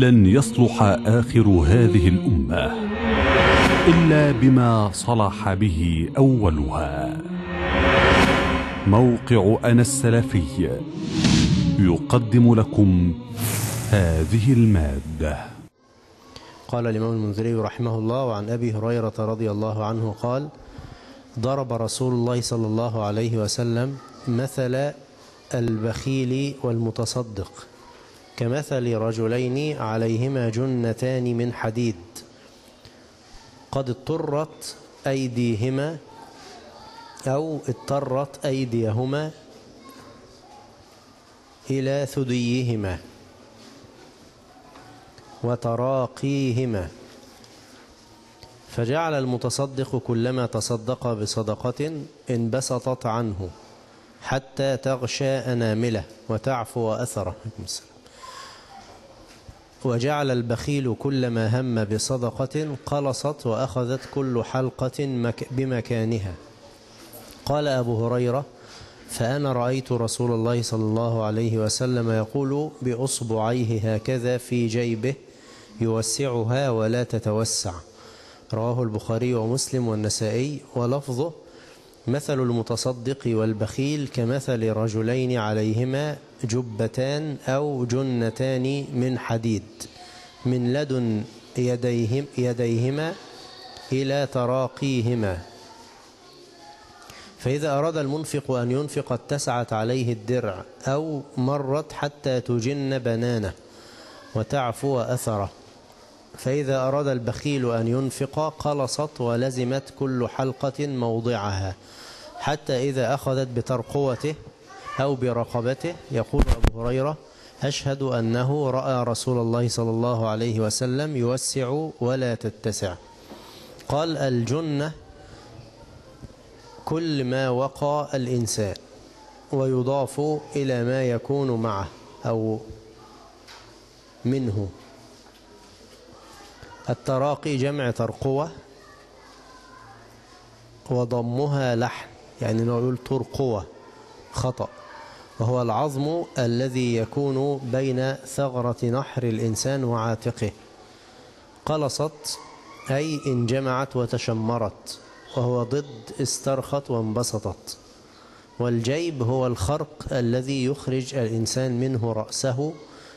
لن يصلح آخر هذه الأمة إلا بما صلح به أولها. موقع أنا السلفي يقدم لكم هذه المادة. قال الإمام المنذري رحمه الله وعن أبي هريرة رضي الله عنه قال ضرب رسول الله صلى الله عليه وسلم مثل البخيل والمتصدق. كمثل رجلين عليهما جنتان من حديد. قد اضطرت أيديهما أو اضطرت أيديهما إلى ثديهما وتراقيهما. فجعل المتصدق كلما تصدق بصدقة انبسطت عنه حتى تغشى أنامله وتعفو أثره وجعل البخيل كلما هم بصدقة قلصت وأخذت كل حلقة بمكانها. قال أبو هريرة فأنا رأيت رسول الله صلى الله عليه وسلم يقول بأصبعيه هكذا في جيبه يوسعها ولا تتوسع. رواه البخاري ومسلم والنسائي ولفظه مثل المتصدق والبخيل كمثل رجلين عليهما جبتان أو جنتان من حديد من لدن يديهم يديهما إلى تراقيهما. فإذا أراد المنفق أن ينفق اتسعت عليه الدرع أو مرت حتى تجن بنانه وتعفو أثره. فإذا أراد البخيل أن ينفق قلصت ولزمت كل حلقة موضعها. حتى إذا أخذت بترقوته أو برقبته. يقول أبو هريرة أشهد أنه رأى رسول الله صلى الله عليه وسلم يوسع ولا تتسع. قال الجنة كل ما وقى الإنسان ويضاف إلى ما يكون معه أو منه. التراقي جمع ترقوة وضمها لحن. يعني نقول ترقوة خطأ. وهو العظم الذي يكون بين ثغرة نحر الإنسان وعاتقه. قلصت أي انجمعت وتشمرت. وهو ضد استرخت وانبسطت. والجيب هو الخرق الذي يخرج الإنسان منه رأسه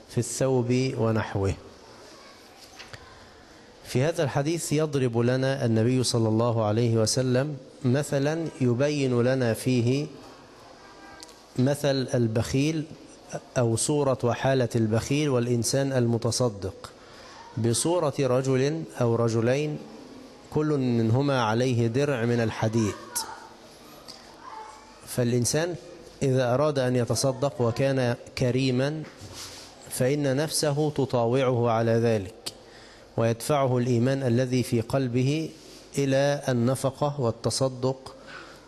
في الثوب ونحوه. في هذا الحديث يضرب لنا النبي صلى الله عليه وسلم مثلا يبين لنا فيه مثل البخيل أو صورة وحالة البخيل والإنسان المتصدق. بصورة رجل أو رجلين كل منهما عليه درع من الحديد. فالإنسان إذا أراد أن يتصدق وكان كريما فإن نفسه تطاوعه على ذلك ويدفعه الإيمان الذي في قلبه إلى النفقة والتصدق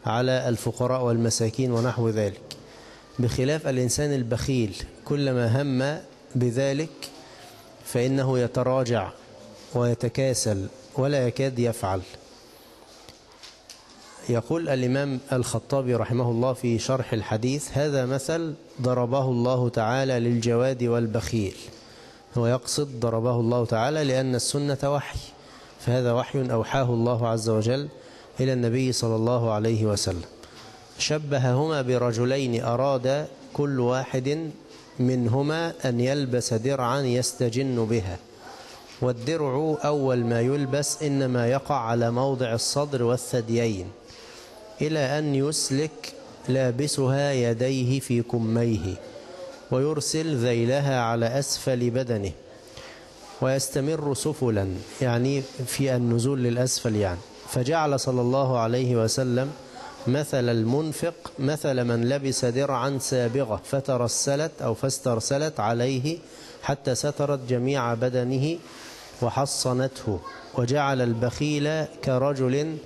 على الفقراء والمساكين ونحو ذلك. بخلاف الإنسان البخيل كلما هم بذلك فإنه يتراجع ويتكاسل ولا يكاد يفعل. يقول الإمام الخطابي رحمه الله في شرح الحديث هذا مثل ضربه الله تعالى للجواد والبخيل. هو يقصد ضربه الله تعالى لأن السنة وحي. فهذا وحي أوحاه الله عز وجل إلى النبي صلى الله عليه وسلم. شبههما برجلين أراد كل واحد منهما أن يلبس درعا يستجن بها. والدرع أول ما يلبس إنما يقع على موضع الصدر والثديين إلى أن يسلك لابسها يديه في كميه ويرسل ذيلها على أسفل بدنه. ويستمر سفلا يعني في النزول للأسفل يعني. فجعل صلى الله عليه وسلم مثل المنفق مثل من لبس درعا سابغة فترسلت أو فاسترسلت عليه حتى سترت جميع بدنه وحصنته. وجعل البخيل كرجل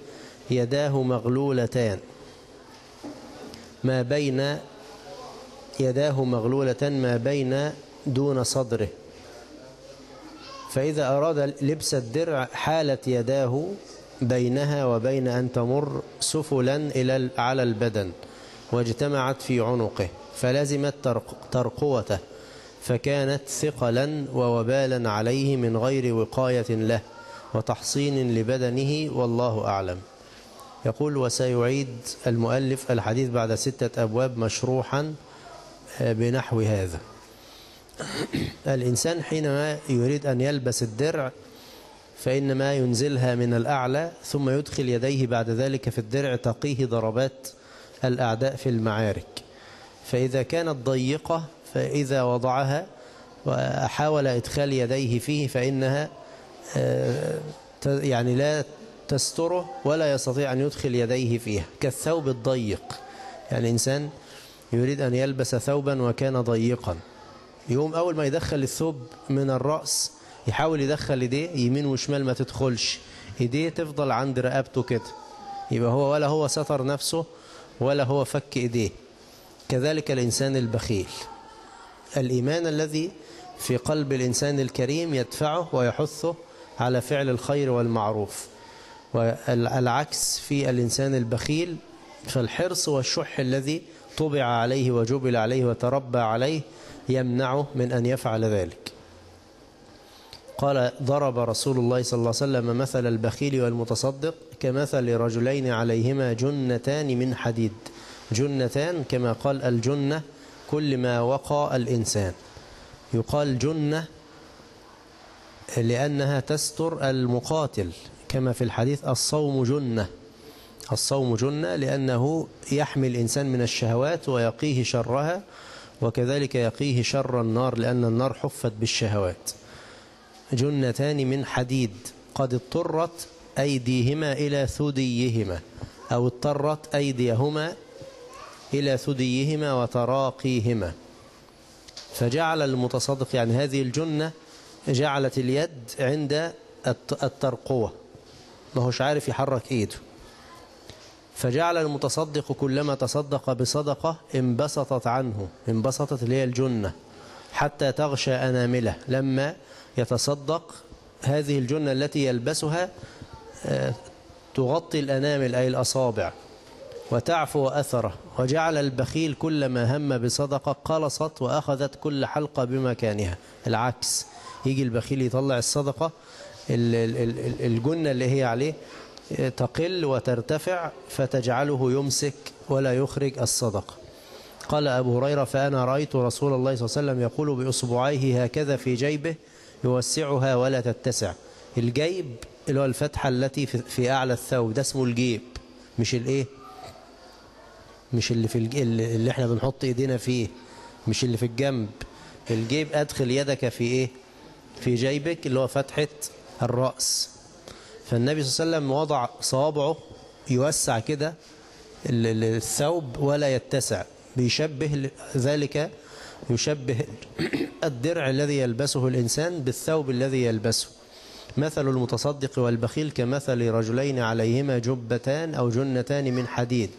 يداه مغلولتان ما بين يداه مغلولة ما بين دون صدره. فإذا أراد لبس الدرع حالت يداه بينها وبين أن تمر سفلا إلى على البدن واجتمعت في عنقه فلزمت ترقوته فكانت ثقلا ووبالا عليه من غير وقاية له وتحصين لبدنه والله أعلم. يقول وسيعيد المؤلف الحديث بعد ستة أبواب مشروحا بنحو هذا. الإنسان حينما يريد أن يلبس الدرع فإنما ينزلها من الأعلى ثم يدخل يديه بعد ذلك في الدرع تقيه ضربات الأعداء في المعارك. فإذا كانت ضيقة فإذا وضعها وحاول إدخال يديه فيه فإنها يعني لا تستره ولا يستطيع أن يدخل يديه فيها. كالثوب الضيق. يعني إنسان يريد أن يلبس ثوبا وكان ضيقا. يقوم أول ما يدخل الثوب من الرأس يحاول يدخل إيديه يمين وشمال ما تدخلش. إيديه تفضل عند رقبته كده. يبقى هو ولا هو ستر نفسه ولا هو فك إيديه. كذلك الإنسان البخيل. الإيمان الذي في قلب الإنسان الكريم يدفعه ويحثه على فعل الخير والمعروف. والعكس في الإنسان البخيل فالحرص والشح الذي طبع عليه وجبل عليه وتربى عليه يمنعه من أن يفعل ذلك. قال ضرب رسول الله صلى الله عليه وسلم مثل البخيل والمتصدق كمثل رجلين عليهما جنتان من حديد. جنتان كما قال الجنة كل ما وقى الإنسان. يقال جنة لأنها تستر المقاتل كما في الحديث الصوم جنة. الصوم جنة لأنه يحمي الإنسان من الشهوات ويقيه شرها وكذلك يقيه شر النار لأن النار حفت بالشهوات. جنتان من حديد قد اضطرت أيديهما إلى ثديهما أو اضطرت أيديهما إلى ثديهما وتراقيهما. فجعل المتصدق يعني هذه الجنة جعلت اليد عند الترقوة. ما هوش عارف يحرك إيده. فجعل المتصدق كلما تصدق بصدقة انبسطت عنه انبسطت اللي هي الجنة حتى تغشى أنامله. لما يتصدق هذه الجنة التي يلبسها تغطي الأنامل أي الأصابع وتعفو أثره. وجعل البخيل كلما هم بصدقة قلصت وأخذت كل حلقة بمكانها. العكس يجي البخيل يطلع الصدقة الجنة اللي هي عليه تقل وترتفع فتجعله يمسك ولا يخرج الصدقة قال أبو هريرة فأنا رأيت رسول الله صلى الله عليه وسلم يقول بأصبعيه هكذا في جيبه يوسعها ولا تتسع. الجيب اللي هو الفتحة التي في أعلى الثوب ده اسمه الجيب مش الإيه؟ مش اللي في اللي إحنا بنحط إيدينا فيه مش اللي في الجنب. الجيب أدخل يدك في إيه؟ في جيبك اللي هو فتحة الرأس. فالنبي صلى الله عليه وسلم وضع صوابعه يوسع كده الثوب ولا يتسع بيشبه ذلك يشبه الدرع الذي يلبسه الإنسان بالثوب الذي يلبسه. مثل المتصدق والبخيل كمثل رجلين عليهما جبتان أو جنتان من حديد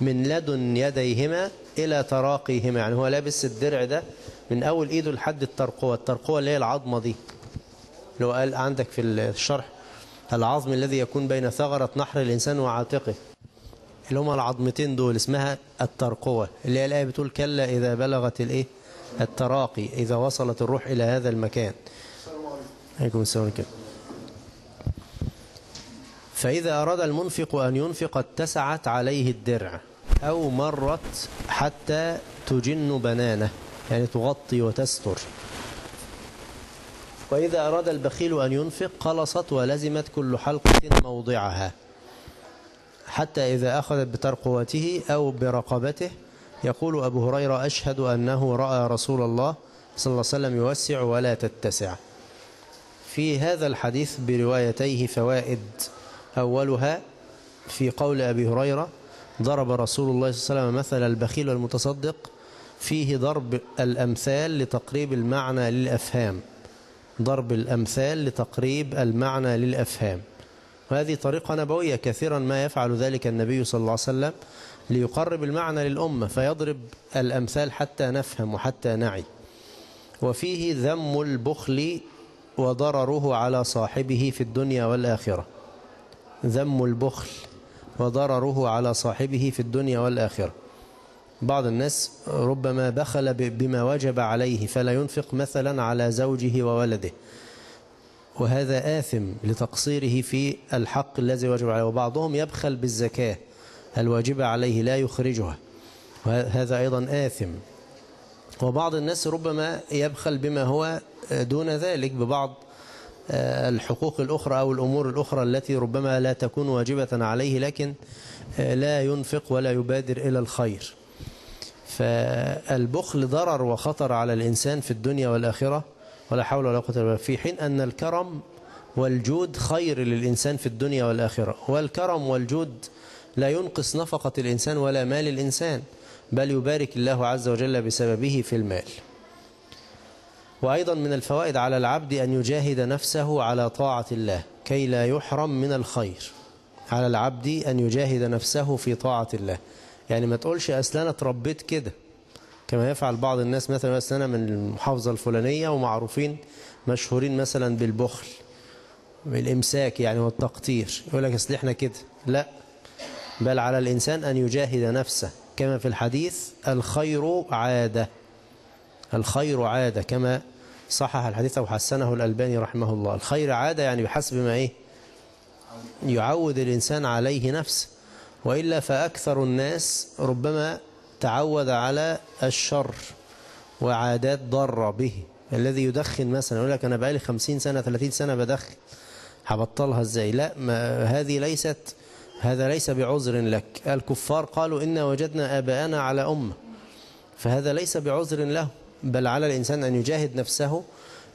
من لدن يديهما إلى تراقيهما يعني هو لابس الدرع ده من أول إيده لحد الترقوة الترقوة اللي هي العظمة دي. لو قال عندك في الشرح العظم الذي يكون بين ثغرة نحر الإنسان وعاتقه. اللي هما العظمتين دول اسمها الترقوة. اللي هي الآية بتقول كلا إذا بلغت الإيه؟ التراقي إذا وصلت الروح إلى هذا المكان. عليكم السلام فإذا أراد المنفق أن ينفق اتسعت عليه الدرع أو مرت حتى تجن بنانه يعني تغطي وتستر. وإذا أراد البخيل أن ينفق قلصت ولزمت كل حلقة موضعها. حتى إذا أخذت بترقوته أو برقبته يقول أبو هريرة أشهد أنه رأى رسول الله صلى الله عليه وسلم يوسع ولا تتسع. في هذا الحديث بروايتيه فوائد. أولها في قول أبي هريرة ضرب رسول الله صلى الله عليه وسلم مثل البخيل والمتصدق فيه ضرب الأمثال لتقريب المعنى للأفهام. ضرب الأمثال لتقريب المعنى للأفهام. وهذه طريقة نبوية كثيرا ما يفعل ذلك النبي صلى الله عليه وسلم ليقرب المعنى للأمة فيضرب الأمثال حتى نفهم وحتى نعي. وفيه ذم البخل وضرره على صاحبه في الدنيا والآخرة. ذم البخل وضرره على صاحبه في الدنيا والآخرة. بعض الناس ربما بخل بما وجب عليه فلا ينفق مثلا على زوجه وولده. وهذا آثم لتقصيره في الحق الذي وجب عليه. وبعضهم يبخل بالزكاة الواجبة عليه لا يخرجها. وهذا أيضا آثم. وبعض الناس ربما يبخل بما هو دون ذلك ببعض الحقوق الأخرى أو الأمور الأخرى التي ربما لا تكون واجبة عليه لكن لا ينفق ولا يبادر إلى الخير. فالبخل ضرر وخطر على الإنسان في الدنيا والآخرة ولا حول ولا قوة إلا بالله. في حين أن الكرم والجود خير للإنسان في الدنيا والآخرة. والكرم والجود لا ينقص نفقة الإنسان ولا مال الإنسان بل يبارك الله عز وجل بسببه في المال. وأيضا من الفوائد على العبد أن يجاهد نفسه على طاعة الله كي لا يحرم من الخير. على العبد أن يجاهد نفسه في طاعة الله. يعني ما تقولش أصل أنا اتربيت كده. كما يفعل بعض الناس مثلا أصل أنا من المحافظة الفلانية ومعروفين مشهورين مثلا بالبخل بالإمساك يعني والتقطير. يقول لك أصل إحنا كده. لا. بل على الإنسان أن يجاهد نفسه. كما في الحديث الخير عادة. الخير عادة كما صحح الحديث أو حسنه الألباني رحمه الله. الخير عادة يعني بحسب ما إيه؟ يعود الإنسان عليه نفسه. وإلا فأكثر الناس ربما تعود على الشر وعادات ضارة به. الذي يدخن مثلا يقول لك أنا بقالي خمسين سنة ثلاثين سنة بدخن. هبطلها إزاي؟ لا ما هذه ليست هذا ليس بعذر لك. الكفار قالوا إنا وجدنا آباءنا على أمة. فهذا ليس بعذر له بل على الإنسان أن يجاهد نفسه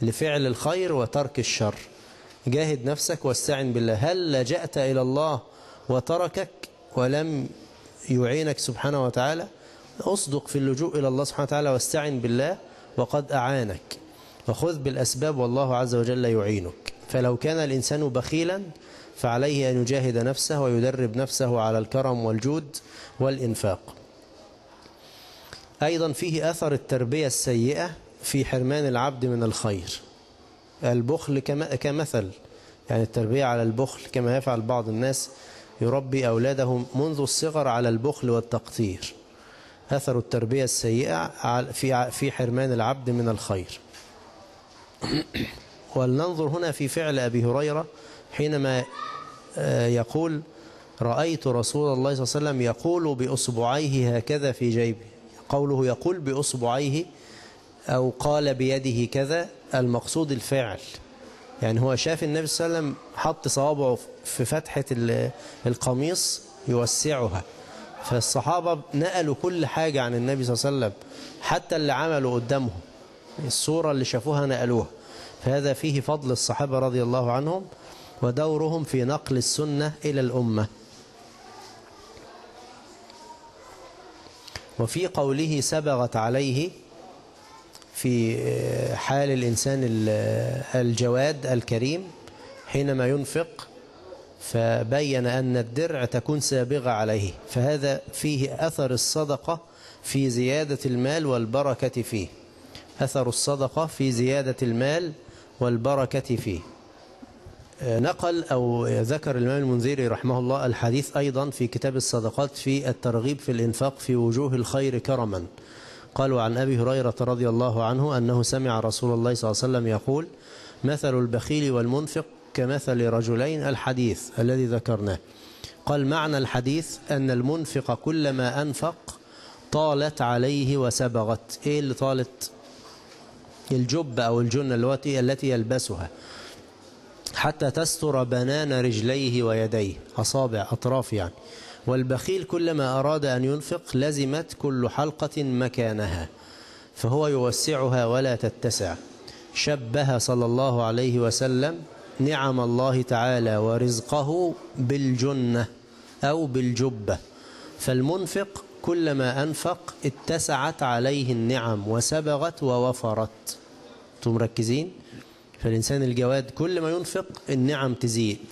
لفعل الخير وترك الشر. جاهد نفسك واستعن بالله. هل لجأت إلى الله وتركك؟ ولم يعينك سبحانه وتعالى أصدق في اللجوء إلى الله سبحانه وتعالى واستعن بالله وقد أعانك. وخذ بالأسباب والله عز وجل يعينك. فلو كان الإنسان بخيلا فعليه أن يجاهد نفسه ويدرب نفسه على الكرم والجود والإنفاق. أيضا فيه أثر التربية السيئة في حرمان العبد من الخير. البخل كمثل يعني التربية على البخل كما يفعل بعض الناس يربي أولادهم منذ الصغر على البخل والتقتير أثر التربية السيئة في في حرمان العبد من الخير. ولننظر هنا في فعل أبي هريرة حينما يقول رأيت رسول الله صلى الله عليه وسلم يقول بأصبعيه هكذا في جيبه. قوله يقول بأصبعيه أو قال بيده كذا المقصود الفعل. يعني هو شاف النبي صلى الله عليه وسلم حط صوابعه في فتحة القميص يوسعها. فالصحابة نقلوا كل حاجة عن النبي صلى الله عليه وسلم حتى اللي عملوا قدامهم. الصورة اللي شافوها نقلوها. فهذا فيه فضل الصحابة رضي الله عنهم ودورهم في نقل السنة إلى الأمة. وفي قوله سبغت عليه في حال الإنسان الجواد الكريم حينما ينفق فبين أن الدرع تكون سابغة عليه فهذا فيه أثر الصدقة في زيادة المال والبركة فيه. أثر الصدقة في زيادة المال والبركة فيه. نقل أو ذكر الإمام المنذري رحمه الله الحديث أيضا في كتاب الصدقات في الترغيب في الإنفاق في وجوه الخير كرما. قالوا عن أبي هريرة رضي الله عنه أنه سمع رسول الله صلى الله عليه وسلم يقول مثل البخيل والمنفق كمثل رجلين الحديث الذي ذكرناه. قال معنى الحديث أن المنفق كلما أنفق طالت عليه وسبغت. إيه اللي طالت؟ الجب أو الجنة التي يلبسها. حتى تستر بنان رجليه ويديه. أصابع أطراف يعني. والبخيل كلما أراد أن ينفق لزمت كل حلقة مكانها فهو يوسعها ولا تتسع. شبه صلى الله عليه وسلم نعم الله تعالى ورزقه بالجنة أو بالجبة. فالمنفق كلما أنفق اتسعت عليه النعم وسبغت ووفرت. أنتم مركزين؟ فالإنسان الجواد كل ما ينفق النعم تزيد.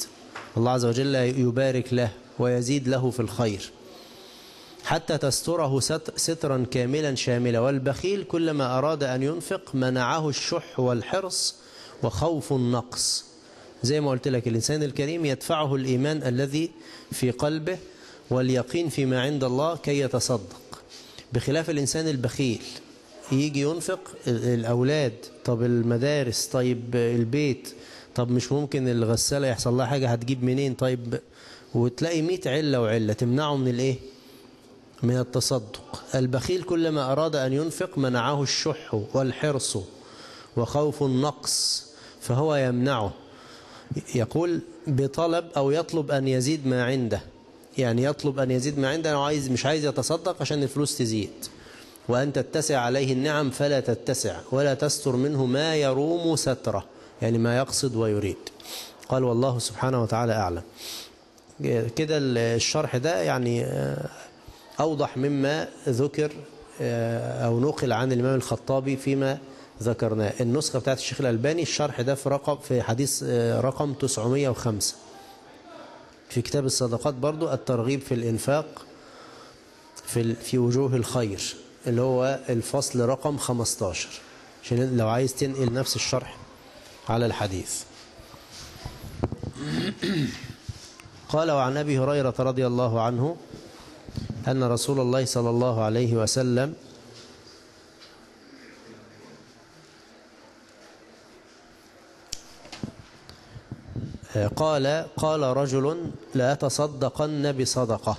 الله عز وجل يبارك له ويزيد له في الخير. حتى تستره سترا كاملا شاملا والبخيل كلما أراد أن ينفق منعه الشح والحرص وخوف النقص. زي ما قلت لك الإنسان الكريم يدفعه الإيمان الذي في قلبه واليقين فيما عند الله كي يتصدق. بخلاف الإنسان البخيل يجي ينفق الأولاد. طب المدارس طيب البيت. طب مش ممكن الغسالة يحصل لها حاجة هتجيب منين؟ طيب وتلاقي مئة علة وعلة تمنعه من الإيه؟ من التصدق. البخيل كلما أراد أن ينفق منعه الشح والحرص وخوف النقص فهو يمنعه. يقول بطلب أو يطلب أن يزيد ما عنده. يعني يطلب أن يزيد ما عنده أنا عايز مش عايز يتصدق عشان الفلوس تزيد. وأن تتسع عليه النعم فلا تتسع ولا تستر منه ما يروم ستره يعني ما يقصد ويريد. قال والله سبحانه وتعالى أعلم. كده الشرح ده يعني أوضح مما ذكر أو نقل عن الإمام الخطابي فيما ذكرناه. النسخة بتاعت الشيخ الألباني الشرح ده في رقم في حديث رقم 905 في كتاب الصدقات برضو الترغيب في الإنفاق في في وجوه الخير اللي هو الفصل رقم 15 عشان لو عايز تنقل نفس الشرح على الحديث. قال وعن أبي هريرة رضي الله عنه أن رسول الله صلى الله عليه وسلم قال قال رجل لا تصدقن بصدقة.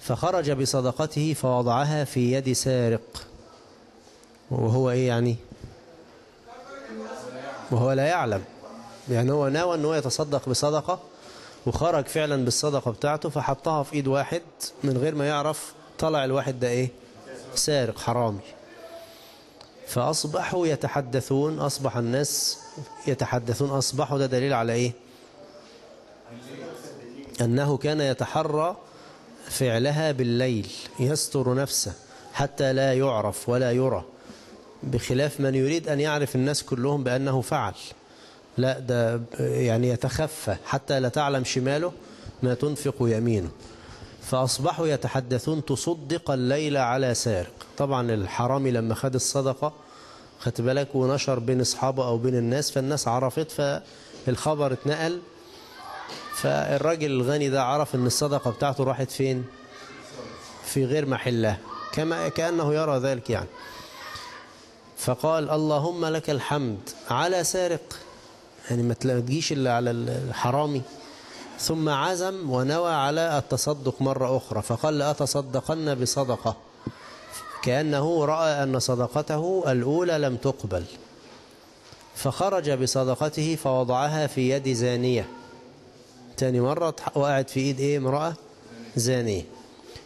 فخرج بصدقته فوضعها في يد سارق. وهو إيه يعني؟ وهو لا يعلم. يعني هو ناوى هو يتصدق بصدقة؟ وخرج فعلا بالصدقة بتاعته فحطها في إيد واحد من غير ما يعرف طلع الواحد ده إيه؟ سارق حرامي. فأصبحوا يتحدثون أصبح الناس يتحدثون أصبحوا ده دليل على إيه؟ أنه كان يتحرى فعلها بالليل يستر نفسه حتى لا يعرف ولا يرى بخلاف من يريد أن يعرف الناس كلهم بأنه فعل. لا ده يعني يتخفى حتى لا تعلم شماله ما تنفق يمينه. فأصبحوا يتحدثون تصدق الليل على سارق. طبعا الحرامي لما خد الصدقة خدت بالك ونشر بين أصحابه أو بين الناس فالناس عرفت فالخبر اتنقل. فالراجل الغني ده عرف إن الصدقة بتاعته راحت فين؟ في غير محلها كما كأنه يرى ذلك يعني. فقال اللهم لك الحمد على سارق. يعني ما تجيش إلا على الحرامي. ثم عزم ونوى على التصدق مرة أخرى فقال لأتصدقن بصدقة؟ كأنه رأى أن صدقته الأولى لم تقبل. فخرج بصدقته فوضعها في يد زانية. تاني مرة وقعت في إيد إيه امرأة؟ زانية.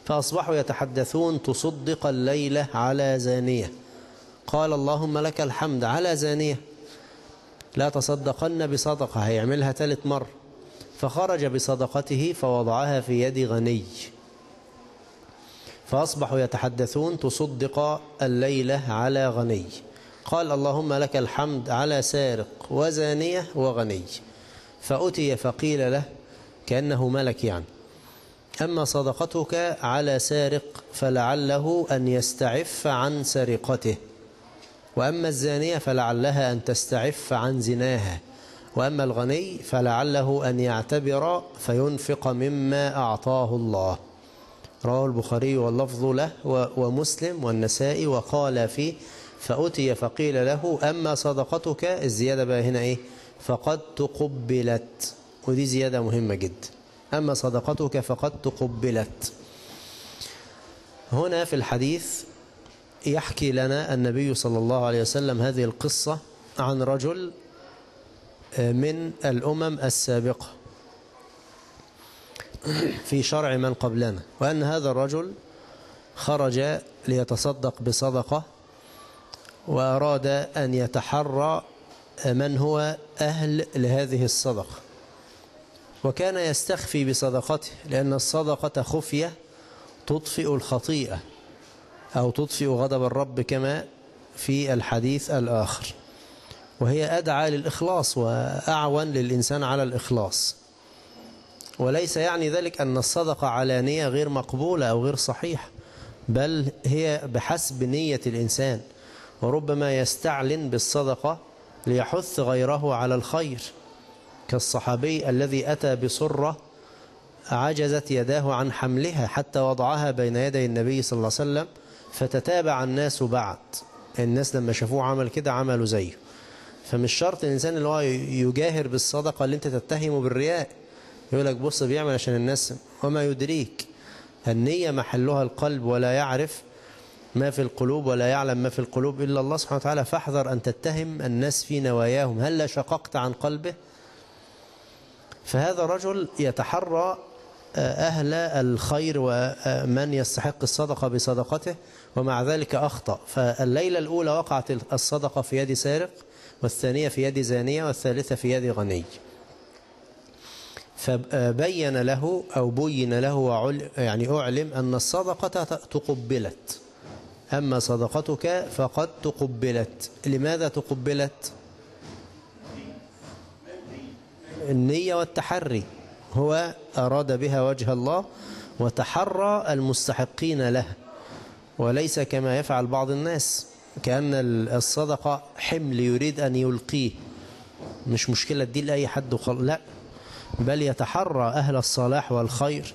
فأصبحوا يتحدثون تصدق الليلة على زانية. قال اللهم لك الحمد على زانية. لا تصدقن بصدقة هيعملها ثالث مرة فخرج بصدقته فوضعها في يد غني. فأصبحوا يتحدثون تصدق الليلة على غني. قال اللهم لك الحمد على سارق وزانية وغني. فأتي فقيل له كأنه ملك يعني. أما صدقتك على سارق فلعله أن يستعف عن سرقته. وأما الزانية فلعلها أن تستعف عن زناها وأما الغني فلعله أن يعتبر فينفق مما أعطاه الله. رواه البخاري واللفظ له ومسلم والنسائي وقال فيه فأتي فقيل له أما صدقتك؟ الزيادة بقى هنا إيه؟ فقد تقبلت. ودي زيادة مهمة جدا. أما صدقتك فقد تقبلت. هنا في الحديث يحكي لنا النبي صلى الله عليه وسلم هذه القصة عن رجل من الأمم السابقة في شرع من قبلنا وأن هذا الرجل خرج ليتصدق بصدقة وأراد أن يتحرى من هو أهل لهذه الصدقة وكان يستخفي بصدقته لأن الصدقة خفية تطفئ الخطيئة. أو تطفئ غضب الرب كما في الحديث الآخر. وهي أدعى للإخلاص وأعون للإنسان على الإخلاص. وليس يعني ذلك أن الصدقة علانية غير مقبولة أو غير صحيحة بل هي بحسب نية الإنسان. وربما يستعلن بالصدقة ليحث غيره على الخير. كالصحابي الذي أتى بصرة عجزت يداه عن حملها حتى وضعها بين يدي النبي صلى الله عليه وسلم فتتابع الناس بعد. الناس لما شافوه عمل كده عملوا زيه. فمش شرط الإنسان اللي هو يجاهر بالصدقة اللي أنت تتهمه بالرياء. يقول لك بص بيعمل عشان الناس وما يدريك. النية محلها القلب ولا يعرف ما في القلوب ولا يعلم ما في القلوب إلا الله سبحانه وتعالى. فاحذر أن تتهم الناس في نواياهم. هل شققت عن قلبه؟ فهذا رجل يتحرى أهل الخير ومن يستحق الصدقة بصدقته ومع ذلك أخطأ. فالليلة الأولى وقعت الصدقة في يد سارق والثانية في يد زانية والثالثة في يد غني. فبين له أو بين له يعني أعلم أن الصدقة تقبلت. أما صدقتك فقد تقبلت. لماذا تقبلت؟ النية والتحري. هو أراد بها وجه الله وتحرى المستحقين له وليس كما يفعل بعض الناس كأن الصدقة حمل يريد أن يلقيه. مش مشكلة دي لأي حد وخل... لا بل يتحرى أهل الصلاح والخير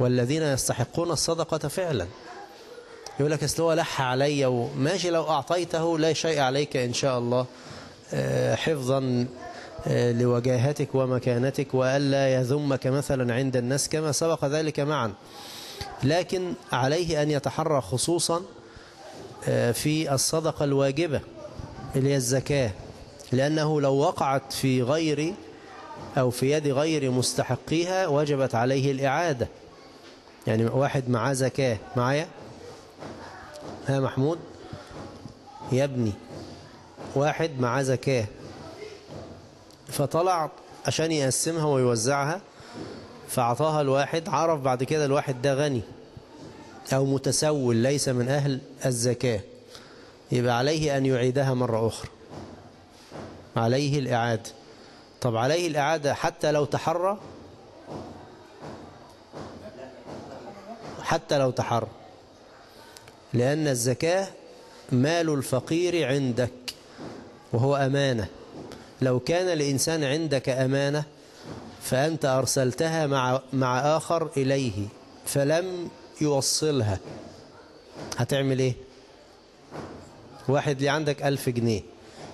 والذين يستحقون الصدقة فعلا. يقول لك أصل هو لح علي وماشي لو أعطيته لا شيء عليك إن شاء الله حفظا لوجاهتك ومكانتك وألا يذمك مثلا عند الناس كما سبق ذلك معا. لكن عليه أن يتحرى خصوصا في الصدقة الواجبة اللي هي الزكاة. لأنه لو وقعت في غير أو في يد غير مستحقيها وجبت عليه الإعادة. يعني واحد معاه زكاة. معايا؟ ها محمود؟ يا ابني. واحد معاه زكاة. فطلع عشان يقسمها ويوزعها فأعطاها الواحد عرف بعد كده الواحد ده غني أو متسول ليس من أهل الزكاة. يبقى عليه أن يعيدها مرة أخرى. عليه الإعادة. طب عليه الإعادة حتى لو تحرى؟ حتى لو تحرى. لأن الزكاة مال الفقير عندك وهو أمانة. لو كان الإنسان عندك أمانة فأنت أرسلتها مع, مع آخر إليه فلم يوصلها هتعمل إيه؟ واحد لي عندك ألف جنيه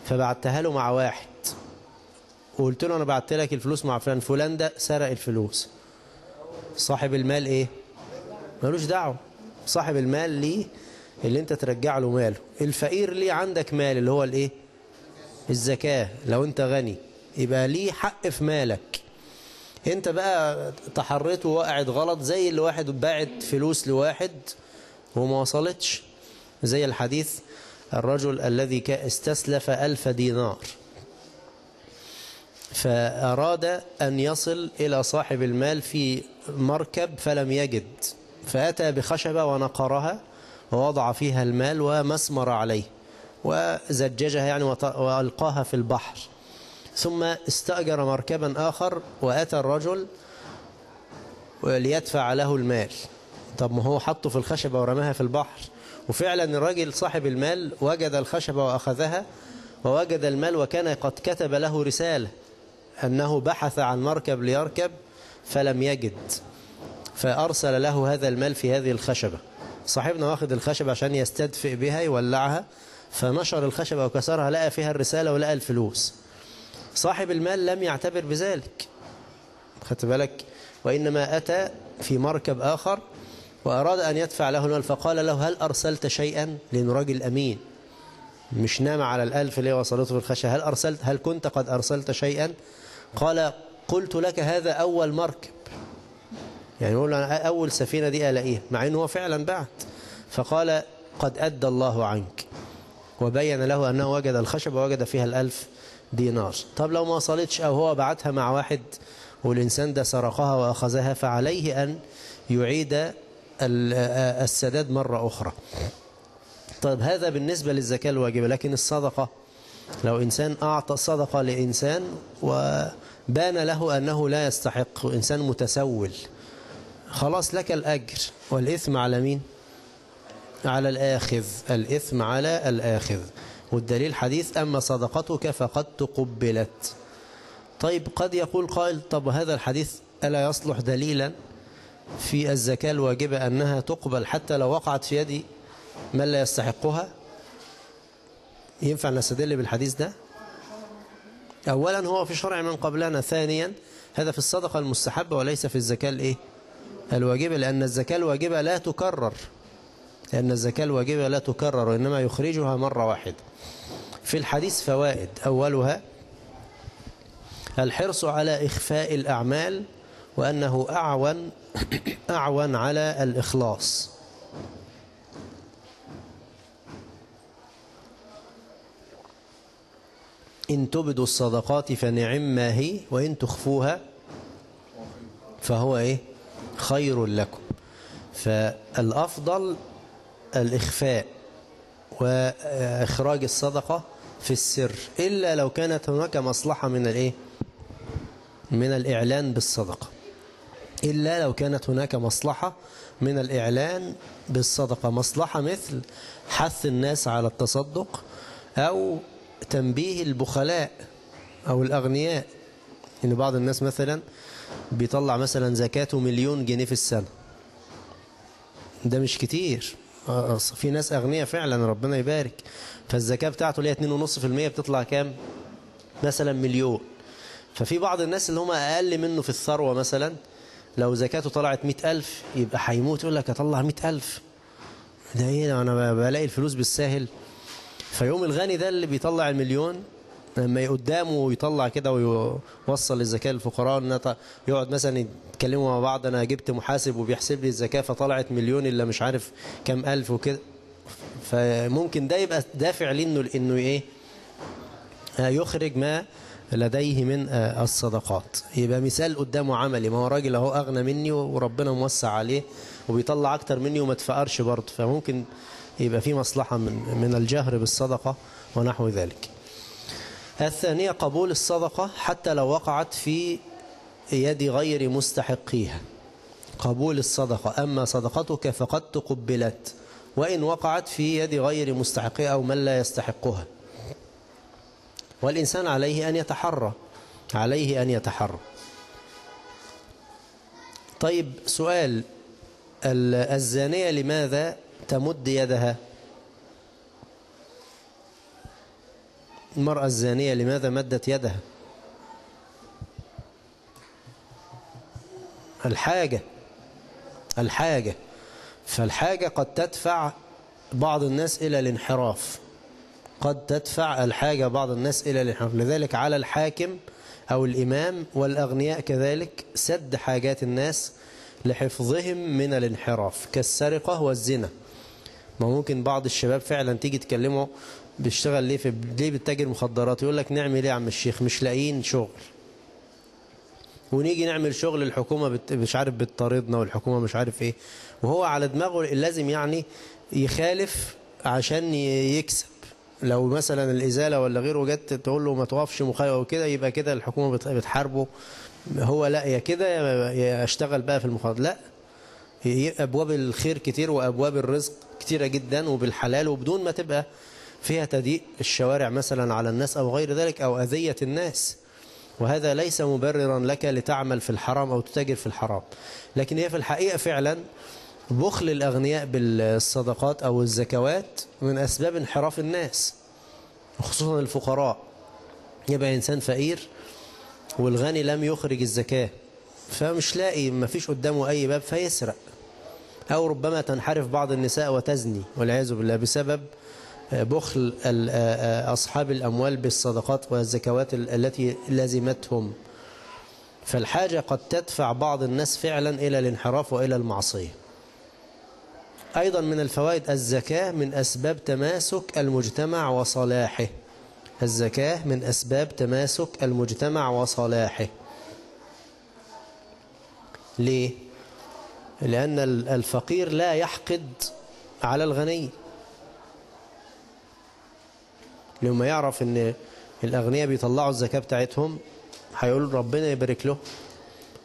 فبعتها له مع واحد. وقلت له أنا بعت لك الفلوس مع فلان فلان ده سرق الفلوس. صاحب المال إيه؟ ملوش دعوة صاحب المال ليه؟ اللي أنت ترجع له ماله. الفقير ليه عندك مال؟ اللي هو الإيه؟ الزكاة. لو انت غني يبقى ليه حق في مالك. انت بقى تحريت ووقعت غلط زي اللي واحد باعت فلوس لواحد وما وصلتش. زي الحديث الرجل الذي استسلف ألف دينار. فأراد أن يصل إلى صاحب المال في مركب فلم يجد. فأتى بخشبة ونقرها ووضع فيها المال ومسمر عليه. وزججها يعني وألقاها في البحر. ثم استأجر مركبا آخر وأتى الرجل ليدفع له المال. طب ما هو حطه في الخشبة ورماها في البحر. وفعلا الرجل صاحب المال وجد الخشبة وأخذها ووجد المال وكان قد كتب له رسالة أنه بحث عن مركب ليركب فلم يجد. فأرسل له هذا المال في هذه الخشبة. صاحبنا واخد الخشبة عشان يستدفئ بها يولعها. فنشر الخشبة وكسرها لقى فيها الرسالة ولقى الفلوس. صاحب المال لم يعتبر بذلك. خدت بالك؟ وإنما أتى في مركب آخر وأراد أن يدفع له المال فقال له هل أرسلت شيئا لأنه راجل أمين؟ مش نام على الألف اللي وصلته في الخشبة. هل أرسلت هل كنت قد أرسلت شيئا؟ قال قلت لك هذا أول مركب. يعني يقول أنا أول سفينة دي ألاقيها. مع أنه فعلا بعت. فقال قد أدى الله عنك. وبين له أنه وجد الخشبة ووجد فيها الألف دينار. طب لو ما وصلتش أو هو بعتها مع واحد والإنسان ده سرقها وأخذها فعليه أن يعيد السداد مرة أخرى. طيب هذا بالنسبة للزكاة الواجبة لكن الصدقة لو إنسان أعطى صدقة لإنسان وبان له أنه لا يستحق إنسان متسول خلاص لك الأجر. والإثم على مين؟ على الآخذ الإثم على الآخذ. والدليل حديث أما صدقتك فقد تقبلت. طيب قد يقول قائل طب هذا الحديث ألا يصلح دليلا؟ في الزكاة الواجبة أنها تقبل حتى لو وقعت في يد من لا يستحقها؟ ينفع نستدل بالحديث ده؟ أولا هو في شرع من قبلنا ثانيا هذا في الصدقة المستحبة وليس في الزكاة الإيه؟ الواجبة لأن الزكاة الواجبة لا تكرر. لأن الزكاة الواجبة لا تكرر وإنما يخرجها مرة واحدة. في الحديث فوائد. أولها الحرص على إخفاء الأعمال وأنه أعون أعون على الإخلاص. إن تبدوا الصدقات فنعم ما هي وإن تخفوها فهو إيه؟ خير لكم. فالأفضل الإخفاء وإخراج الصدقة في السر إلا لو كانت هناك مصلحة من الإيه؟ من الإعلان بالصدقة. إلا لو كانت هناك مصلحة من الإعلان بالصدقة. مصلحة مثل حث الناس على التصدق أو تنبيه البخلاء أو الأغنياء. إن بعض الناس مثلا بيطلع مثلا زكاته مليون جنيه في السنة. ده مش كتير. في ناس أغنياء فعلا ربنا يبارك. فالزكاة بتاعته اللي هي 2.5% بتطلع كام؟ مثلا مليون. ففي بعض الناس اللي هم أقل منه في الثروة مثلا لو زكاته طلعت مئة ألف يبقى هيموت يقول لك أطلع مئة ألف. ده إيه؟ أنا بلاقي الفلوس بالساهل. فيوم الغني ده اللي بيطلع المليون لما قدامه ويطلع كده ويوصل الزكاة للفقراء يقعد مثلا يتكلموا مع بعض أنا جبت محاسب وبيحسب لي الزكاة فطلعت مليون إلا مش عارف كم ألف وكده. فممكن ده يبقى دافع ليه إنه إيه؟ يخرج ما لديه من الصدقات. يبقى مثال قدامه عملي ما هو راجل أهو أغنى مني وربنا موسع عليه وبيطلع أكتر مني وما تفقرش برضه. فممكن يبقى في مصلحة من من الجهر بالصدقة ونحو ذلك. الثانية قبول الصدقة حتى لو وقعت في يد غير مستحقيها. قبول الصدقة. أما صدقتك فقد تقبلت. وإن وقعت في يد غير مستحقها أو من لا يستحقها. والإنسان عليه أن يتحرى. عليه أن يتحرى. طيب سؤال. الزانية لماذا تمد يدها؟ المرأة الزانية لماذا مدت يدها؟ الحاجة الحاجة. فالحاجة قد تدفع بعض الناس إلى الانحراف. قد تدفع الحاجة بعض الناس إلى الانحراف. لذلك على الحاكم أو الإمام والأغنياء كذلك سد حاجات الناس لحفظهم من الانحراف كالسرقة والزنا. ما ممكن بعض الشباب فعلا تيجي تكلمه بيشتغل ليه في ليه بتتاجر مخدرات؟ يقول لك نعمل إيه يا عم الشيخ؟ مش لاقيين شغل. ونيجي نعمل شغل الحكومة بت... مش عارف بتطاردنا والحكومة مش عارف إيه. وهو على دماغه لازم يعني يخالف عشان يكسب. لو مثلا الإزالة ولا غيره جت تقول له ما توقفش مخالفة وكده يبقى كده الحكومة بتحاربه. هو لا يا كده يا أشتغل بقى في المخاطر لا أبواب الخير كتير وأبواب الرزق كتيرة جدا وبالحلال وبدون ما تبقى فيها تضييق الشوارع مثلا على الناس أو غير ذلك أو أذية الناس. وهذا ليس مبررا لك لتعمل في الحرام أو تتاجر في الحرام. لكن هي في الحقيقة فعلا بخل الأغنياء بالصدقات أو الزكوات من أسباب انحراف الناس خصوصا الفقراء. يبقى إنسان فقير والغني لم يخرج الزكاة فمش لاقي ما فيش قدامه أي باب فيسرق. أو ربما تنحرف بعض النساء وتزني والعياذ بالله بسبب بخل أصحاب الأموال بالصدقات والزكوات التي لازمتهم فالحاجة قد تدفع بعض الناس فعلا إلى الانحراف وإلى المعصية. أيضا من الفوائد الزكاة من أسباب تماسك المجتمع وصلاحه. الزكاة من أسباب تماسك المجتمع وصلاحه. ليه؟ لأن الفقير لا يحقد على الغني. لما يعرف إن الأغنياء بيطلعوا الزكاة بتاعتهم هيقول ربنا يبارك له.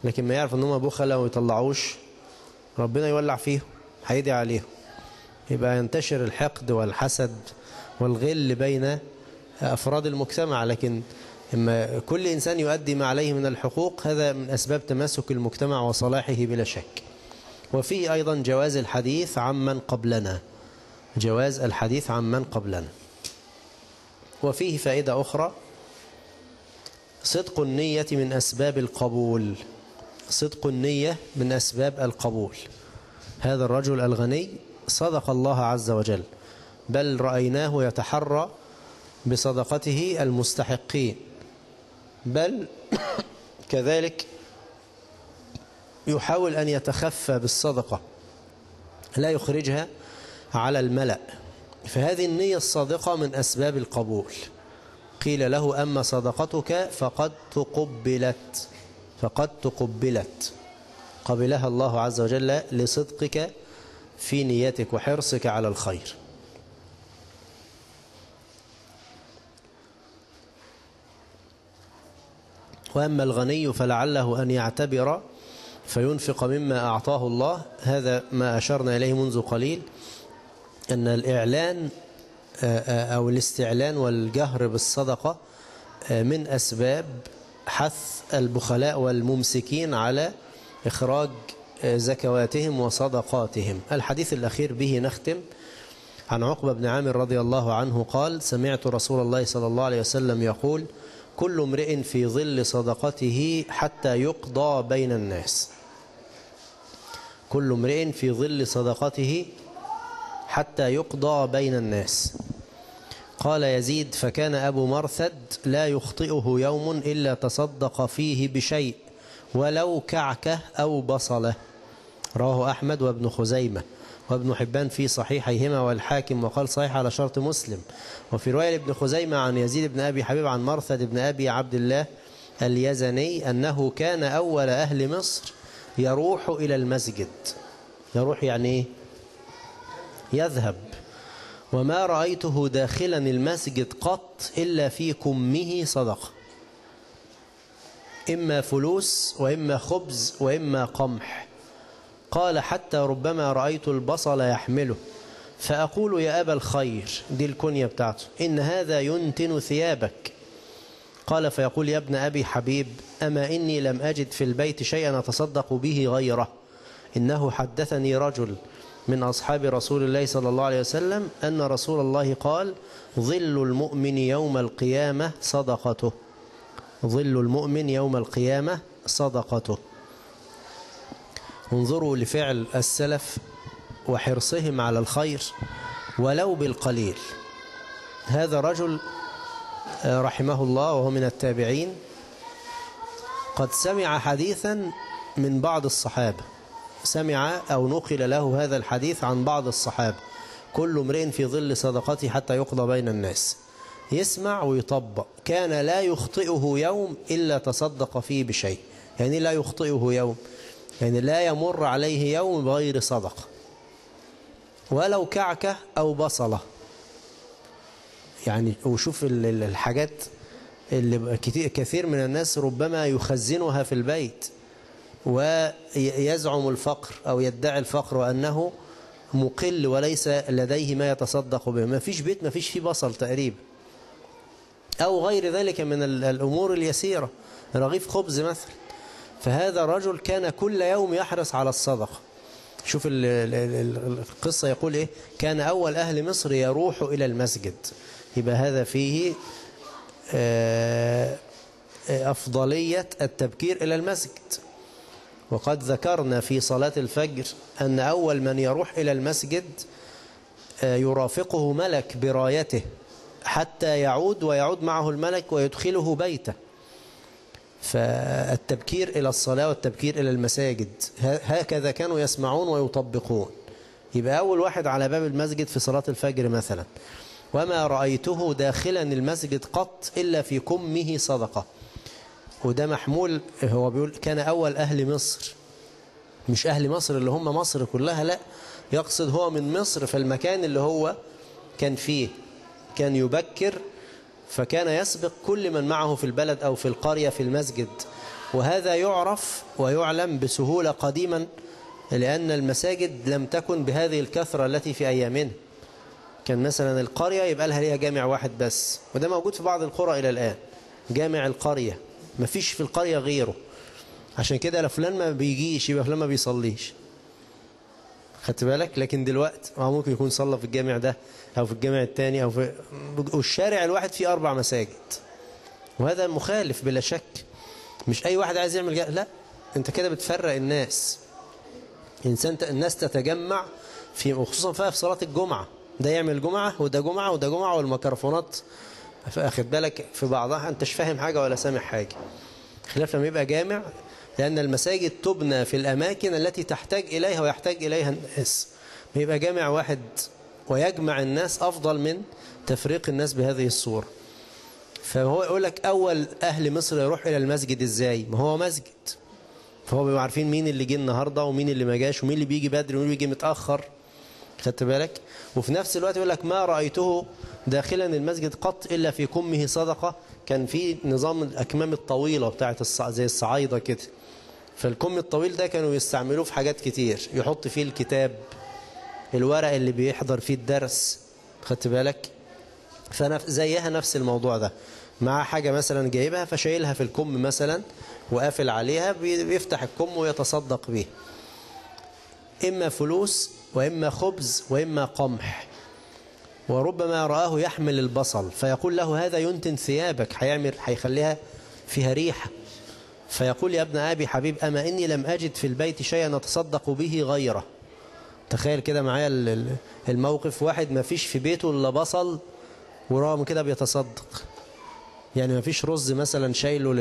لكن ما يعرف إن هم بخلة وما يطلعوش ربنا يولع فيهم هيدعي عليهم. يبقى ينتشر الحقد والحسد والغل بين أفراد المجتمع. لكن إما كل إنسان يؤدي ما عليه من الحقوق هذا من أسباب تماسك المجتمع وصلاحه بلا شك. وفيه أيضا جواز الحديث عمن قبلنا. جواز الحديث عمن قبلنا. وفيه فائدة أخرى. صدق النية من أسباب القبول. صدق النية من أسباب القبول. هذا الرجل الغني صدق الله عز وجل بل رأيناه يتحرى بصدقته المستحقين بل كذلك يحاول أن يتخفى بالصدقة لا يخرجها على الملأ. فهذه النية الصادقة من أسباب القبول. قيل له أما صدقتك فقد تقبلت فقد تقبلت. قبلها الله عز وجل لصدقك في نيتك وحرصك على الخير. وأما الغني فلعله أن يعتبر فينفق مما أعطاه الله. هذا ما أشرنا إليه منذ قليل. أن الإعلان أو الاستعلان والجهر بالصدقة من أسباب حث البخلاء والممسكين على إخراج زكواتهم وصدقاتهم. الحديث الأخير به نختم. عن عقبة بن عامر رضي الله عنه قال سمعت رسول الله صلى الله عليه وسلم يقول كل امرئ في ظل صدقته حتى يقضى بين الناس. كل امرئ في ظل صدقته حتى يقضى بين الناس. قال يزيد فكان أبو مرثد لا يخطئه يوم إلا تصدق فيه بشيء ولو كعكة أو بصلة. رواه أحمد وابن خزيمة. وابن حبان في صحيحيهما والحاكم وقال صحيح على شرط مسلم. وفي رواية ابن خزيمة عن يزيد بن أبي حبيب عن مرثد بن أبي عبد الله اليزني أنه كان أول أهل مصر يروح إلى المسجد. يروح يعني إيه؟ يذهب. وما رأيته داخلا المسجد قط إلا في كمه صدقة. إما فلوس وإما خبز وإما قمح. قال حتى ربما رأيت البصل يحمله. فأقول يا أبا الخير دي الكنية بتاعته إن هذا ينتن ثيابك. قال فيقول يا ابن أبي حبيب أما إني لم أجد في البيت شيئا أتصدق به غيره. إنه حدثني رجل من أصحاب رسول الله صلى الله عليه وسلم أن رسول الله قال ظل المؤمن يوم القيامة صدقته. ظل المؤمن يوم القيامة صدقته. انظروا لفعل السلف وحرصهم على الخير ولو بالقليل. هذا رجل رحمه الله وهو من التابعين قد سمع حديثا من بعض الصحابة. سمع أو نقل له هذا الحديث عن بعض الصحابة. كل امرئ في ظل صدقته حتى يقضى بين الناس. يسمع ويطبق. كان لا يخطئه يوم إلا تصدق فيه بشيء. يعني لا يخطئه يوم. يعني لا يمر عليه يوم بغير صدقة ولو كعكة أو بصلة. يعني وشوف الحاجات اللي كثير من الناس ربما يخزنها في البيت. ويزعم الفقر أو يدعي الفقر وأنه مقل وليس لديه ما يتصدق به. ما فيش بيت ما فيش فيه بصل تقريبا. أو غير ذلك من الأمور اليسيرة. رغيف خبز مثلا. فهذا رجل كان كل يوم يحرص على الصدقة. شوف القصة يقول إيه؟ كان أول أهل مصر يروح إلى المسجد. يبقى هذا فيه أفضلية التبكير إلى المسجد. وقد ذكرنا في صلاة الفجر أن أول من يروح إلى المسجد يرافقه ملك برايته حتى يعود ويعود معه الملك ويدخله بيته. فالتبكير إلى الصلاة والتبكير إلى المساجد هكذا كانوا يسمعون ويطبقون. يبقى أول واحد على باب المسجد في صلاة الفجر مثلا. وما رأيته داخلا المسجد قط إلا في كمه صدقة. وده محمول هو بيقول كان أول أهل مصر. مش أهل مصر اللي هم مصر كلها لا يقصد هو من مصر في المكان اللي هو كان فيه. كان يبكر فكان يسبق كل من معه في البلد أو في القرية في المسجد. وهذا يعرف ويعلم بسهولة قديما لأن المساجد لم تكن بهذه الكثرة التي في أيامنا كان مثلا القرية يبقى لها ليها جامع واحد بس. وده موجود في بعض القرى إلى الآن جامع القرية. مفيش في القرية غيره. عشان كده لو فلان ما بيجيش يبقى فلان ما بيصليش. خدت بالك؟ لكن دلوقتي هو ممكن يكون صلى في الجامع ده أو في الجامع الثاني أو في والشارع الواحد فيه أربع مساجد. وهذا مخالف بلا شك. مش أي واحد عايز يعمل جا... لا أنت كده بتفرق الناس. إنسان الناس تتجمع في وخصوصا في صلاة الجمعة. ده يعمل جمعة وده جمعة وده جمعة والميكروفونات اخد بالك في بعضها انت مش فاهم حاجة ولا سامع حاجة. خلاف لما يبقى جامع لأن المساجد تبنى في الأماكن التي تحتاج إليها ويحتاج إليها الناس. يبقى جامع واحد ويجمع الناس أفضل من تفريق الناس بهذه الصورة. فهو يقول لك أول أهل مصر يروح إلى المسجد إزاي؟ ما هو مسجد. فهو بيبقوا عارفين مين اللي جه النهاردة ومين اللي ما جاش ومين اللي بيجي بدري ومين اللي بيجي متأخر. خدت بالك؟ وفي نفس الوقت يقول لك ما رأيته داخلا المسجد قط إلا في كمه صدقة. كان في نظام الأكمام الطويلة بتاعت الصع... زي الصعايدة كده. فالكم الطويل ده كانوا يستعملوه في حاجات كتير. يحط فيه الكتاب الورق اللي بيحضر فيه الدرس. خدت بالك؟ فنف... زيها نفس الموضوع ده. مع حاجة مثلا جايبها فشايلها في الكم مثلا وقافل عليها بيفتح الكم ويتصدق به إما فلوس وإما خبز وإما قمح. وربما رآه يحمل البصل فيقول له هذا ينتن ثيابك هيعمل هيخليها فيها ريحة فيقول يا ابن أبي حبيب أما إني لم أجد في البيت شيئا أتصدق به غيره. تخيل كده معايا الموقف واحد ما فيش في بيته إلا بصل ورغم كده بيتصدق. يعني ما فيش رز مثلا شايله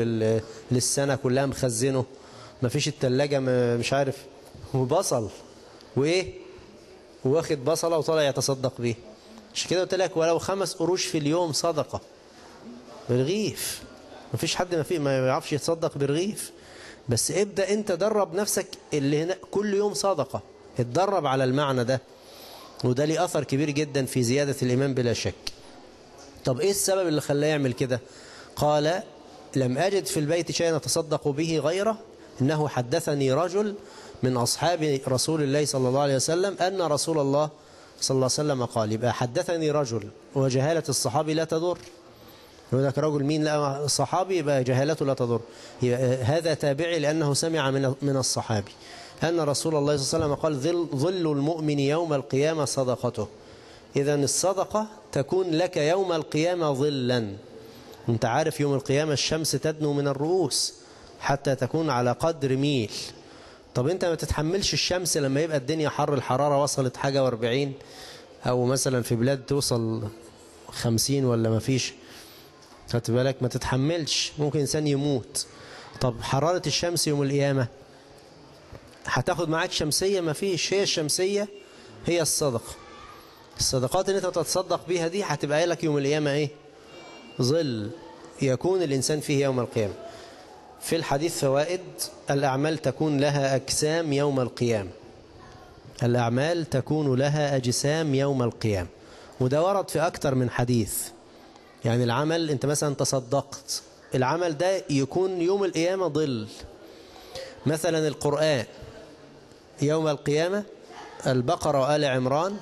للسنة كلها مخزنه ما فيش التلاجة مش عارف. وبصل. وإيه؟ واخد بصلة وطالع يتصدق بيه. عشان كده قلت لك ولو خمس قروش في اليوم صدقة. بالرغيف ما فيش حد ما فيه ما يعرفش يتصدق بالرغيف بس ابدأ انت درب نفسك اللي هنا كل يوم صدقة. اتدرب على المعنى ده. وده ليه أثر كبير جدا في زيادة الإيمان بلا شك. طب إيه السبب اللي خلاه يعمل كده؟ قال لم أجد في البيت شيئا أتصدق به غيره. إنه حدثني رجل من أصحاب رسول الله صلى الله عليه وسلم أن رسول الله صلى الله عليه وسلم قال يبقى حدثني رجل وجهالة الصحابي لا تضر. يقول لك رجل مين؟ لا صحابي يبقى جهالته لا تضر. هذا تابعي لأنه سمع من من الصحابي. أن رسول الله صلى الله عليه وسلم قال ظل, ظل المؤمن يوم القيامة صدقته. إذا الصدقة تكون لك يوم القيامة ظلا. أنت عارف يوم القيامة الشمس تدنو من الرؤوس حتى تكون على قدر ميل. طب انت ما تتحملش الشمس لما يبقى الدنيا حر الحرارة وصلت حاجة وأربعين أو مثلا في بلاد توصل خمسين ولا ما فيش خدت بالك؟ ما تتحملش. ممكن إنسان يموت. طب حرارة الشمس يوم القيامة هتاخد معاك شمسية؟ ما فيش. هي الشمسية هي الصدقة الصدقات اللي انت تتصدق بيها دي هتبقى لك يوم القيامة إيه؟ ظل يكون الإنسان فيه يوم القيامة. في الحديث فوائد الأعمال تكون لها أجسام يوم القيامة الأعمال تكون لها أجسام يوم القيامة وده ورد في أكتر من حديث. يعني العمل أنت مثلا تصدقت. العمل ده يكون يوم القيامة ظل. مثلا القرآن. يوم القيامة البقرة وآل عمران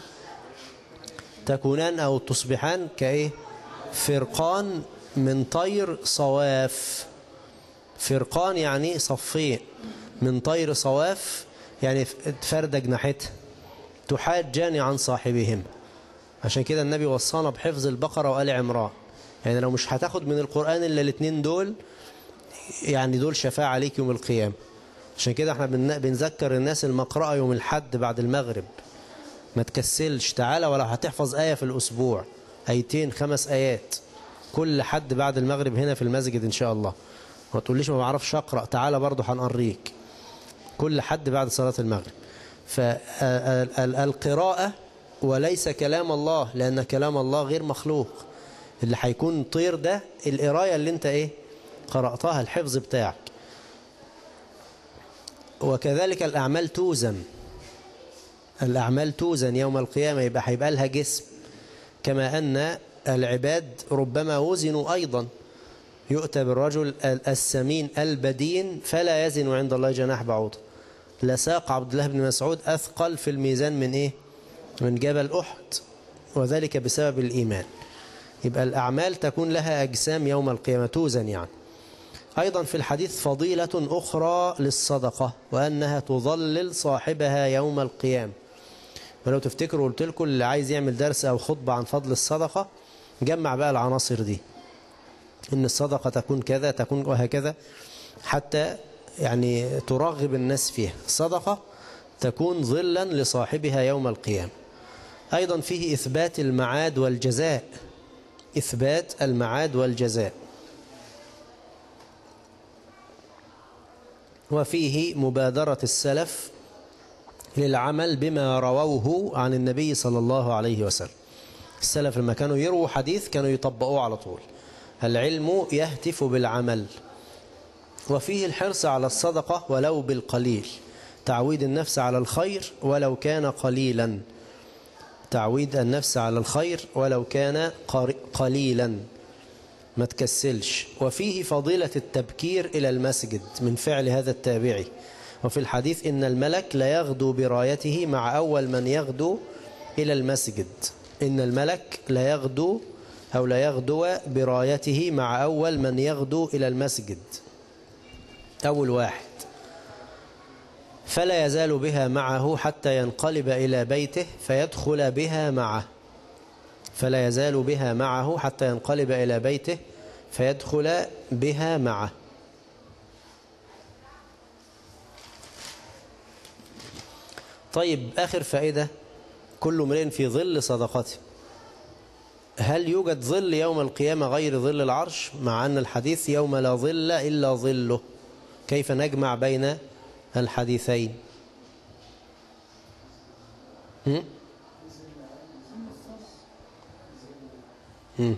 تكونان أو تصبحان كإيه؟ فرقان من طير صواف. فرقان يعني صفين من طير صواف يعني فردة جناحتها تحاجان عن صاحبهم. عشان كده النبي وصانا بحفظ البقرة وآل عمران. يعني لو مش هتاخد من القرآن إلا الاثنين دول يعني دول شفاعة عليك يوم القيامة. عشان كده إحنا بنذكر الناس المقرأة يوم الحد بعد المغرب. ما تكسلش تعالى ولو هتحفظ آية في الأسبوع. آيتين خمس آيات. كل حد بعد المغرب هنا في المسجد إن شاء الله. ما تقوليش ما بعرفش أقرأ تعالى برضه هنقريك. كل حد بعد صلاة المغرب. فالقراءة وليس كلام الله لأن كلام الله غير مخلوق. اللي هيكون طير ده القراية اللي أنت إيه؟ قرأتها الحفظ بتاعك. وكذلك الأعمال توزن. الأعمال توزن يوم القيامة يبقى هيبقى لها جسم. كما أن العباد ربما وزنوا أيضا. يؤتى بالرجل السمين البدين فلا يزن عند الله جناح بعوض. لساق عبد الله بن مسعود أثقل في الميزان من إيه؟ من جبل أحد وذلك بسبب الإيمان. يبقى الأعمال تكون لها أجسام يوم القيامة توزن يعني. أيضا في الحديث فضيلة أخرى للصدقة وأنها تظلل صاحبها يوم القيامة. ولو تفتكروا قلت لكم اللي عايز يعمل درس أو خطبة عن فضل الصدقة جمع بقى العناصر دي. إن الصدقة تكون كذا تكون وهكذا حتى يعني ترغب الناس فيها. الصدقة تكون ظلا لصاحبها يوم القيامة. أيضا فيه إثبات المعاد والجزاء. إثبات المعاد والجزاء. وفيه مبادرة السلف للعمل بما رووه عن النبي صلى الله عليه وسلم. السلف لما كانوا يرووا حديث كانوا يطبقوه على طول. العلم يهتف بالعمل. وفيه الحرص على الصدقة ولو بالقليل. تعويد النفس على الخير ولو كان قليلا. تعويد النفس على الخير ولو كان قليلا. ما تكسلش. وفيه فضيلة التبكير إلى المسجد من فعل هذا التابعي. وفي الحديث إن الملك لا يغدو برايته مع أول من يغدو إلى المسجد. إن الملك لا يغدو أو لا يغدو برايته مع أول من يغدو إلى المسجد. أول واحد. فلا يزال بها معه حتى ينقلب إلى بيته فيدخل بها معه. فلا يزال بها معه حتى ينقلب إلى بيته فيدخل بها معه. طيب آخر فائدة. كل امرئ في ظل صدقته. هل يوجد ظل يوم القيامة غير ظل العرش؟ مع أن الحديث يوم لا ظل إلا ظله. كيف نجمع بين الحديثين؟ هم؟ هم.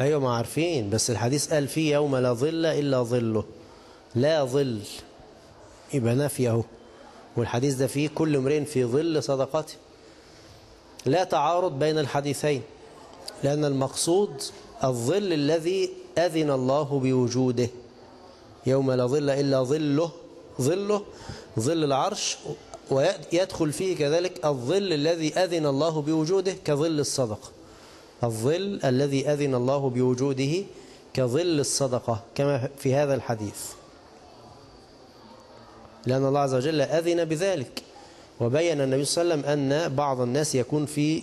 أيوة ما عارفين. بس الحديث قال فيه يوم لا ظل إلا ظله. لا ظل. يبقى نفيه والحديث ده فيه كل امرئ في ظل صدقته لا تعارض بين الحديثين لأن المقصود الظل الذي أذن الله بوجوده. يوم لا ظل إلا ظله ظله ظل العرش ويدخل فيه كذلك الظل الذي أذن الله بوجوده كظل الصدقة. الظل الذي أذن الله بوجوده كظل الصدقة كما في هذا الحديث. لأن الله عز وجل أذن بذلك. وبين النبي صلى الله عليه وسلم أن بعض الناس يكون في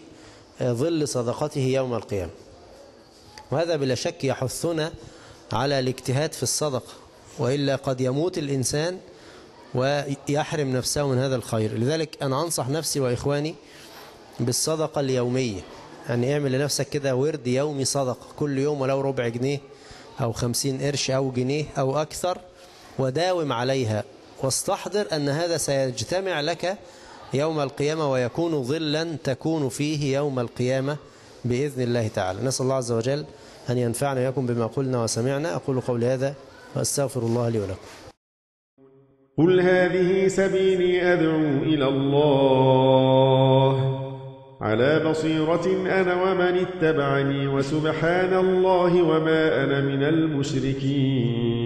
ظل صدقته يوم القيامة. وهذا بلا شك يحثنا على الاجتهاد في الصدقة وإلا قد يموت الإنسان ويحرم نفسه من هذا الخير. لذلك أنا أنصح نفسي وإخواني بالصدقة اليومية. يعني اعمل لنفسك كده ورد يومي صدقة كل يوم ولو ربع جنيه أو خمسين قرش أو جنيه أو أكثر وداوم عليها. واستحضر أن هذا سيجتمع لك يوم القيامة ويكون ظلا تكون فيه يوم القيامة بإذن الله تعالى. نسأل الله عز وجل أن ينفعنا ويكم بما قلنا وسمعنا. أقول قولي هذا وأستغفر الله لي ولكم. قل هذه سبيلي أدعو إلى الله. على بصيرة أنا ومن اتبعني وسبحان الله وما أنا من المشركين.